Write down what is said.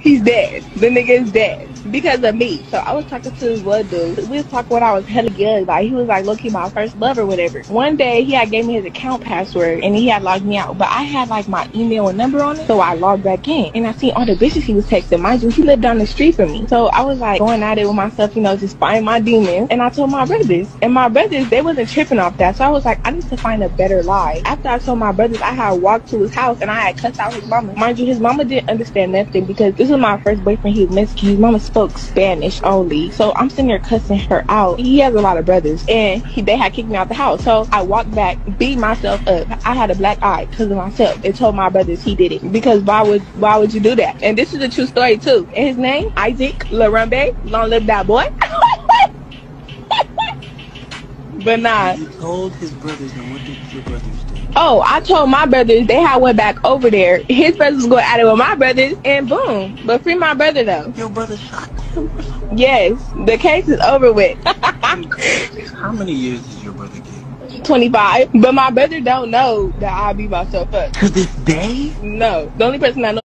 He's dead. The nigga is dead because of me. So I was talking to this one dude. We was talking when I was hella young. Like he was like key my first love or whatever. One day he had gave me his account password and he had logged me out. But I had like my email and number on it. So I logged back in and I seen all the bitches he was texting. Mind you, he lived down the street from me. So I was like going at it with myself, you know, just find my demons. And I told my brothers. And my brothers, they wasn't tripping off that. So I was like, I need to find a better lie. After I told my brothers, I had walked to his house and I had cussed out his mama. Mind you, his mama didn't understand nothing because this was my first boyfriend. He was Mexican. His mama spoke Spanish only. So I'm sitting there cussing her out. He has a lot of brothers and he, they had kicked me out the house. So I walked back, beat myself up. I had a black eye because of myself and told my brothers he did it. Because why would why would you do that? And this is a true story too. And his name, Isaac Larambe. Long live that boy. but nah. You told his brothers, and what did your brothers do? Oh, I told my brothers they had went back over there. His brothers going at it with my brothers, and boom. But free my brother though. Your brother shot him. Yes, the case is over with. How many years did your brother get? 25. But my brother don't know that I beat myself up. To this day? No, the only person I know.